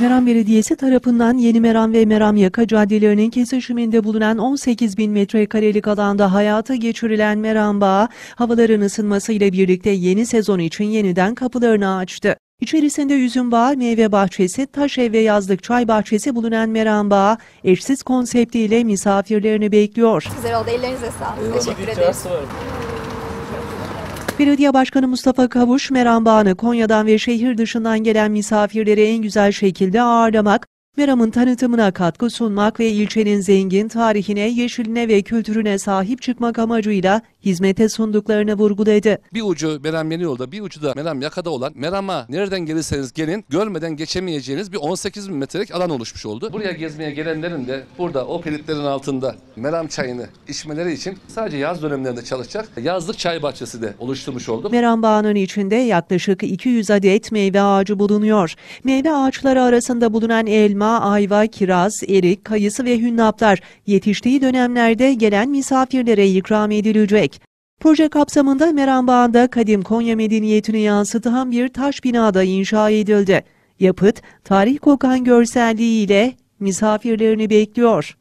Meram Belediyesi tarafından Yeni Meram ve Meram Yaka caddelerinin kesişiminde bulunan 18 bin metrekarelik alanda hayata geçirilen Meram Bağı, havaların ısınmasıyla birlikte yeni sezon için yeniden kapılarını açtı. İçerisinde üzüm bağı, meyve bahçesi, taş ev ve yazlık çay bahçesi bulunan Meram Bağı, eşsiz konseptiyle misafirlerini bekliyor. Güzel oldu. Ellerinize sağlık. Teşekkür ederiz. Belediye Başkanı Mustafa Kavuş, Meram Bağı'nı Konya'dan ve şehir dışından gelen misafirleri en güzel şekilde ağırlamak, Meram'ın tanıtımına katkı sunmak ve ilçenin zengin tarihine, yeşiline ve kültürüne sahip çıkmak amacıyla hizmete sunduklarını vurguladı. Bir ucu Meram Yeni Yolda, bir ucu da Meram Yaka'da olan Meram'a nereden gelirseniz gelin görmeden geçemeyeceğiniz bir 18 bin metrelik alan oluşmuş oldu. Buraya gezmeye gelenlerin de burada o pelitlerin altında Meram çayını içmeleri için sadece yaz dönemlerinde çalışacak yazlık çay bahçesi de oluşturmuş olduk. Meram Bağı'nın içinde yaklaşık 200 adet meyve ağacı bulunuyor. Meyve ağaçları arasında bulunan elma, ayva, kiraz, erik, kayısı ve hünnaplar yetiştiği dönemlerde gelen misafirlere ikram edilecek. Proje kapsamında Meram Bağı'nda kadim Konya medeniyetini yansıtan bir taş binada inşa edildi. Yapıt, tarih kokan görselliğiyle misafirlerini bekliyor.